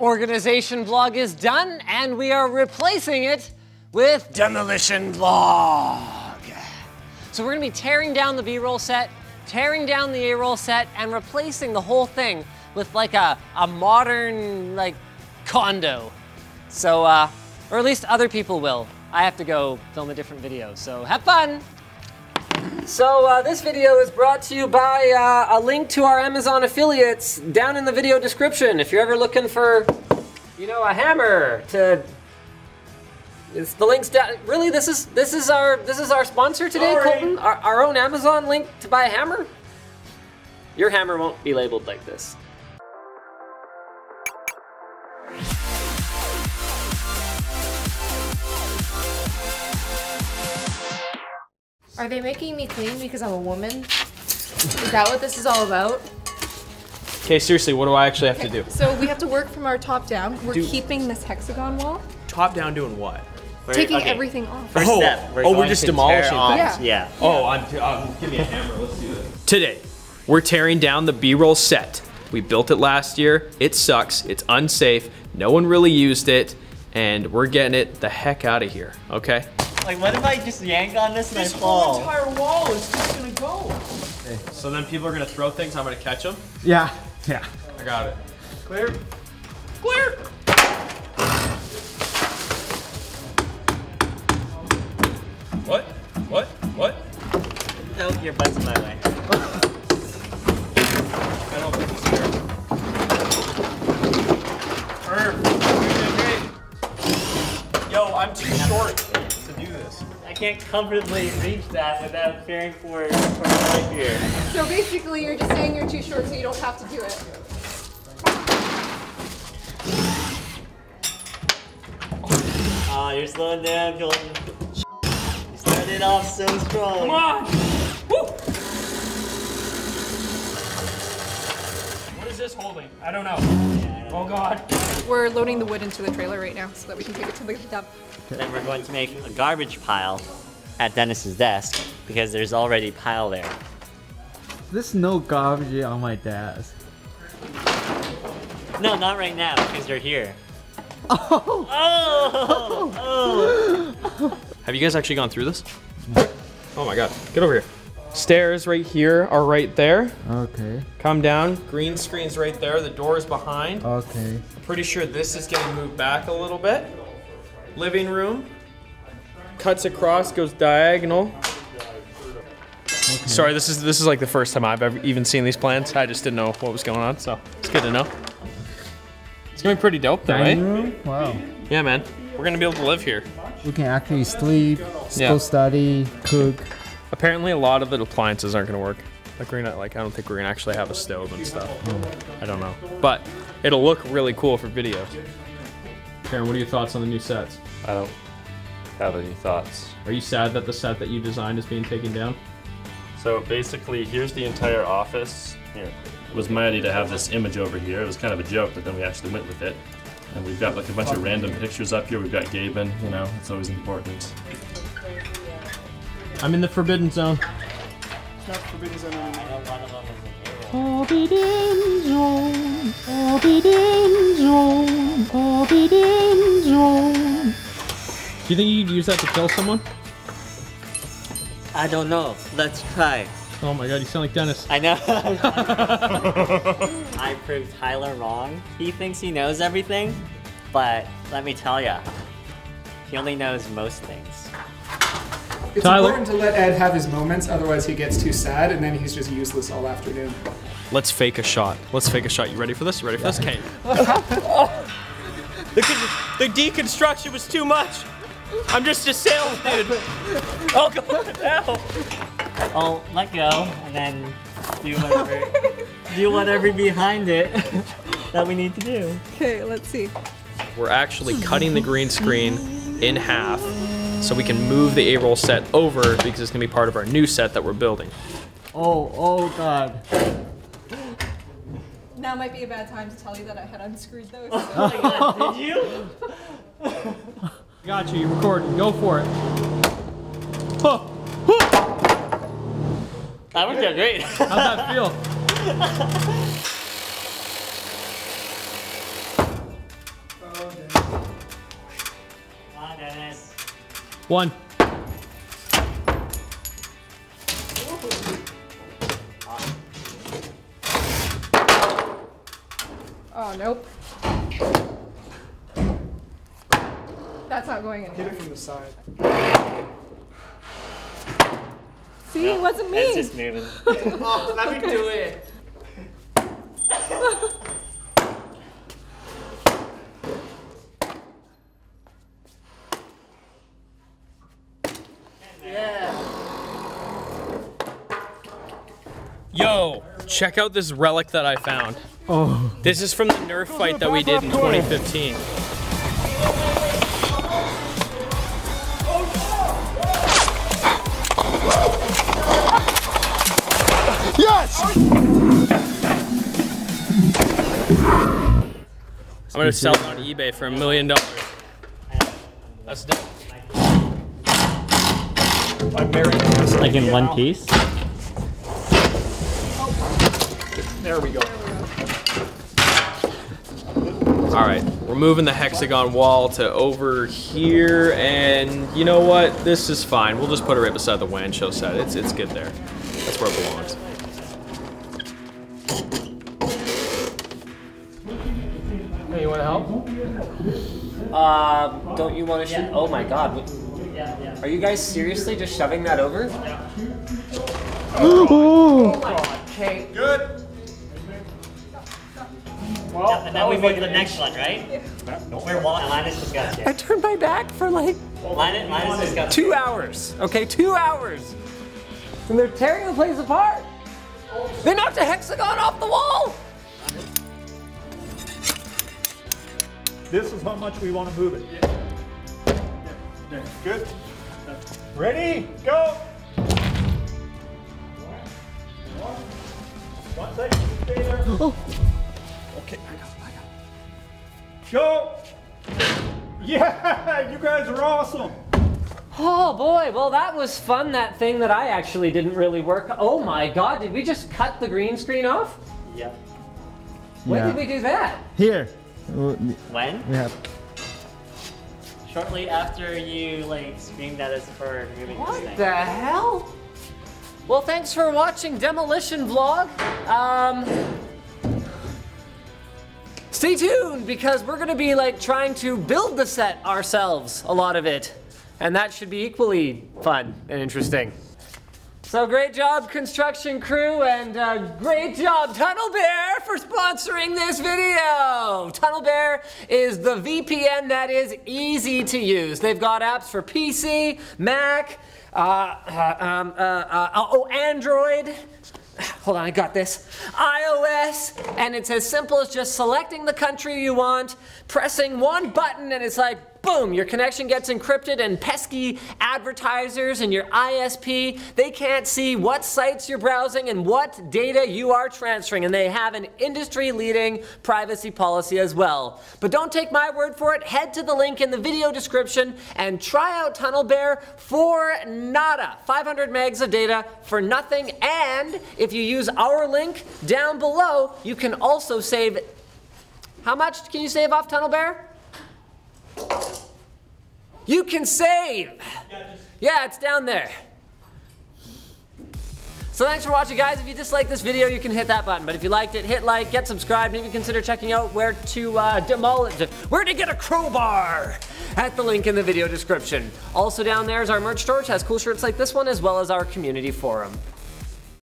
organization vlog is done, and we are replacing it with demolition vlog. So we're gonna be tearing down the B-roll set, tearing down the A-roll set, and replacing the whole thing with like a, a modern like condo. So, uh, or at least other people will. I have to go film a different video, so have fun. So uh, this video is brought to you by uh, a link to our Amazon affiliates down in the video description. If you're ever looking for, you know, a hammer to, it's the links down. Really, this is this is our this is our sponsor today, Sorry. Colton. Our, our own Amazon link to buy a hammer. Your hammer won't be labeled like this. Are they making me clean because I'm a woman? Is that what this is all about? Okay, seriously, what do I actually have to do? So we have to work from our top down. We're Do- keeping this hexagon wall, Top down doing what? We're- taking okay, everything off. First Oh, step. We're oh, we're going just to tear demolishing off- things. Yeah. Oh, I'm, um, give me a hammer. Let's do this. Today, we're tearing down the B-roll set. We built it last year. It sucks. It's unsafe. No one really used it, and we're getting it the heck out of here. Okay. Like, what if I just yank on this this and I fall? This entire wall is just gonna go. Okay. So then people are gonna throw things. I'm gonna catch them. Yeah, yeah. I got it. Clear. Clear. What? What? What? No, your butt's in my way. I don't think he's here. Herb, you're doing great. Yo, I'm too short to do this. I can't comfortably reach that without fearing for, for my life here. So basically, you're just saying you're too short, so you don't have to do it. Aw, you're slowing down, Colton. You started off so strong. Come on! Woo! What is this holding? I don't know. Oh god. We're loading the wood into the trailer right now so that we can take it to the dump. Then we're going to make a garbage pile at Dennis's desk because there's already a pile there. There's no garbage on my desk. No, not right now because you're here. Oh! Oh! Oh! Have you guys actually gone through this? Oh my god. Get over here. Stairs right here are right there. Okay, Come down. Green screen's right there. The door is behind. okay. Pretty sure this is getting moved back a little bit. Living room. Cuts across, goes diagonal. Sorry, this is this is like the first time I've ever even seen these plans. I just didn't know what was going on, so it's good to know. It's gonna be pretty dope though, Dining eh? room? Wow. Yeah, man. We're gonna be able to live here. We can actually sleep, Yeah. still study, cook. Apparently, a lot of the appliances aren't gonna work. Like we're gonna like I don't think we're gonna actually have a stove and stuff. I don't know, but it'll look really cool for videos. Karen, what are your thoughts on the new sets? I don't have any thoughts. Are you sad that the set that you designed is being taken down? So basically, here's the entire office. Here. It was my idea to have this image over here. It was kind of a joke, but then we actually went with it. And we've got like a bunch of random pictures up here. We've got Gaben, you know, it's always important. I'm in the forbidden zone. Forbidden zone, forbidden zone, forbidden zone. Do you think you'd use that to kill someone? I don't know. Let's try. Oh my god, you sound like Dennis. I know. I proved Tyler wrong. He thinks he knows everything, but let me tell ya, he only knows most things. It's Tyler? important to let Ed have his moments, otherwise he gets too sad and then he's just useless all afternoon. Let's fake a shot. Let's fake a shot. You ready for this? You ready for this? Okay. the, the deconstruction was too much. I'm just a sales dude. Oh god, ow. Oh, let go, and then do whatever, do whatever behind it that we need to do. Okay, let's see. We're actually cutting the green screen in half so we can move the A-roll set over because it's gonna be part of our new set that we're building. Oh, oh god. Now might be a bad time to tell you that I had unscrewed those. Oh my god, did you? Got you, you recording. Go for it. Huh. Huh. That worked out great. How'd that feel? One. Oh, nope. That's not going in Hit it from the side. See, it wasn't me. It's just moving. Oh, let me do it. Yo, check out this relic that I found. Oh. This is from the Nerf fight that we did in 2015. Yes! I'm gonna sell it on eBay for a million dollars. That's dope. I'm married to this. Like in one piece? There we go. All right, we're moving the hexagon wall to over here, and you know what? This is fine. We'll just put it right beside the WAN show set. It's it's good there. That's where it belongs. Hey, you want to help? Uh, don't you want to shoot? Oh my God! Are you guys seriously just shoving that over? Oh, oh my god. Okay. Yep, and then we move to the next one, right? We're walking. Linus just got I turned my back for like Linus, Linus just got two hours. Okay, two hours. And they're tearing the place apart. They knocked a hexagon off the wall. This is how much we want to move it. Good. Ready? Go. One second. Stay there. Oh. Okay. I got. I got. Go. Yeah, you guys are awesome. Oh boy, well that was fun. That thing that I actually didn't really work. Oh my God, did we just cut the green screen off? Yep. When Yeah. did we do that? Here. When? We have. Shortly after you like screamed at us for moving this thing. What the hell? Well, thanks for watching Demolition Vlog. Um, stay tuned because we're gonna be like trying to build the set ourselves, a lot of it, and that should be equally fun and interesting. So great job, construction crew, and uh, great job, Tunnel Bear, for sponsoring this video. Tunnel Bear is the VPN that is easy to use. They've got apps for PC, Mac, uh, uh, um, uh, uh, oh, Android. Hold on, I got this. iOS, and it's as simple as just selecting the country you want, pressing one button, and it's like, boom, your connection gets encrypted, and pesky advertisers and your ISP, they can't see what sites you're browsing and what data you are transferring, and they have an industry-leading privacy policy as well. But don't take my word for it, head to the link in the video description and try out Tunnel Bear for nada. 500 megs of data for nothing, and if you use our link down below, you can also save, how much can you save off Tunnel Bear? You can save. Yeah, it's down there. So thanks for watching, guys. If you disliked this video, you can hit that button. But if you liked it, hit like, get subscribed, and even consider checking out where to uh, demolish, where to get a crowbar at the link in the video description. Also down there is our merch store, which has cool shirts like this one, as well as our community forum.